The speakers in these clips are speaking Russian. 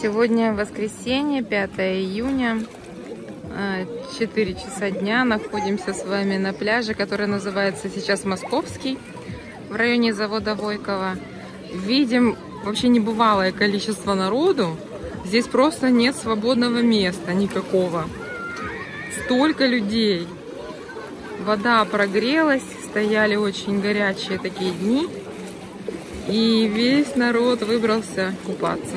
Сегодня воскресенье, 5 июня, 4 э, часа дня. Находимся с вами на пляже, который называется сейчас Московский, в районе завода Войкова. Видим вообще небывалое количество народу. Здесь просто нет свободного места никакого. Столько людей. Вода прогрелась, стояли очень горячие такие дни. И весь народ выбрался купаться.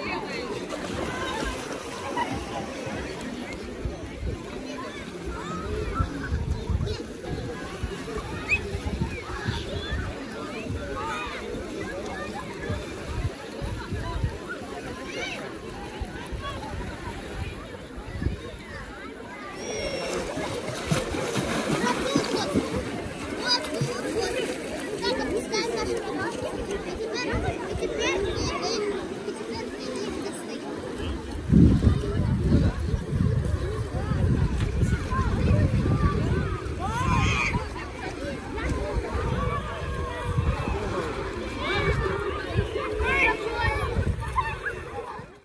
Thank you.